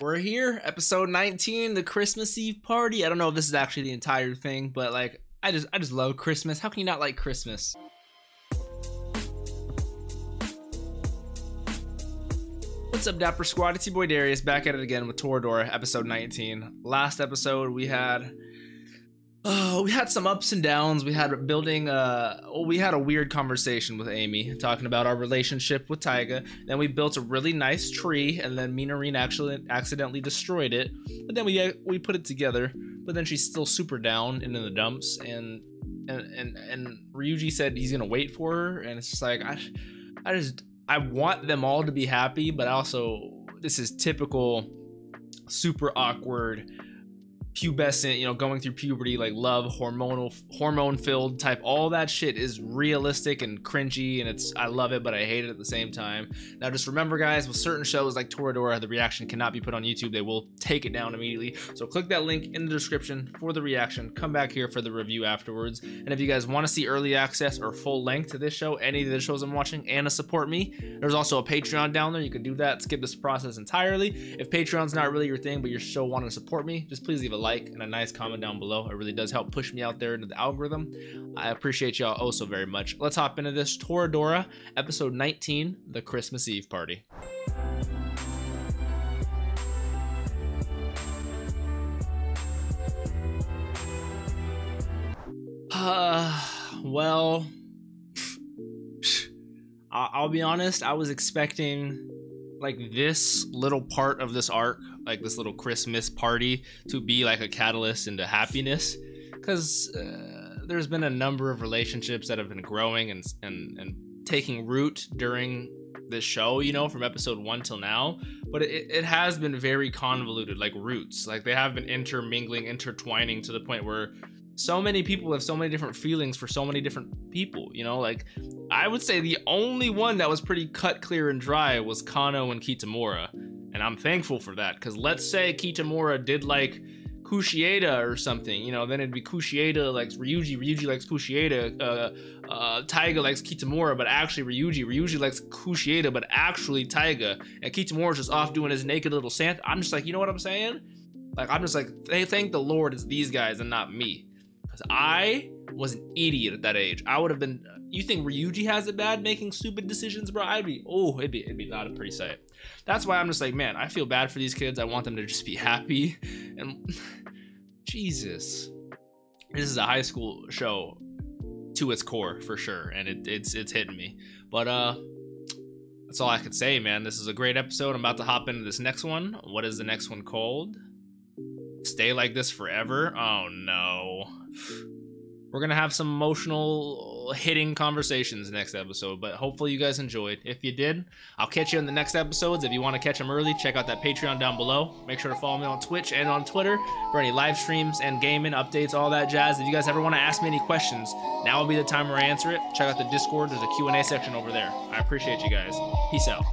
We're here, episode 19, the Christmas Eve party. I don't know if this is actually the entire thing, but like I just I just love Christmas. How can you not like Christmas? What's up, Dapper Squad? It's your boy Darius back at it again with Toradora, episode 19. Last episode we had Oh, we had some ups and downs. We had building uh well, we had a weird conversation with Ami talking about our relationship with Taiga. Then we built a really nice tree and then Minorin actually accidentally destroyed it. But then we uh, we put it together. But then she's still super down and in the dumps and and and, and Ryuji said he's going to wait for her and it's just like I I just I want them all to be happy, but also this is typical super awkward pubescent, you know, going through puberty, like love, hormonal, hormone filled type, all that shit is realistic and cringy, and it's I love it, but I hate it at the same time. Now, just remember, guys, with certain shows like Toradora, the reaction cannot be put on YouTube; they will take it down immediately. So click that link in the description for the reaction. Come back here for the review afterwards. And if you guys want to see early access or full length to this show, any of the shows I'm watching, and to support me, there's also a Patreon down there. You can do that. Skip this process entirely. If Patreon's not really your thing, but you're still wanting to support me, just please leave a like and a nice comment down below. It really does help push me out there into the algorithm. I appreciate y'all oh so very much. Let's hop into this Toradora, episode 19, the Christmas Eve party. Uh, well, I'll be honest, I was expecting like this little part of this arc, like this little Christmas party, to be like a catalyst into happiness, because uh, there's been a number of relationships that have been growing and and and taking root during this show, you know, from episode one till now. But it, it has been very convoluted, like roots. Like they have been intermingling, intertwining to the point where so many people have so many different feelings for so many different people you know like i would say the only one that was pretty cut clear and dry was kano and kitamura and i'm thankful for that because let's say kitamura did like Kushieda or something, you know, then it'd be Kushieda likes Ryuji, Ryuji likes Kushieda, uh, uh, Taiga likes Kitamura, but actually Ryuji, Ryuji likes Kushieda, but actually Taiga, and Kitamura's just off doing his naked little Santa. I'm just like, you know what I'm saying? Like, I'm just like, thank the Lord it's these guys and not me. Because I was an idiot at that age. I would have been. You think Ryuji has it bad making stupid decisions, bro? I'd be. Oh, it'd be. It'd be not a pretty sight. That's why I'm just like, man, I feel bad for these kids. I want them to just be happy. And Jesus, this is a high school show to its core for sure, and it, it's it's hitting me. But uh, that's all I could say, man. This is a great episode. I'm about to hop into this next one. What is the next one called? Stay like this forever? Oh no. We're gonna have some emotional hitting conversations next episode, but hopefully you guys enjoyed. If you did, I'll catch you in the next episodes. If you want to catch them early, check out that Patreon down below. Make sure to follow me on Twitch and on Twitter for any live streams and gaming updates, all that jazz. If you guys ever want to ask me any questions, now will be the time where I answer it. Check out the Discord. There's a Q&A section over there. I appreciate you guys. Peace out.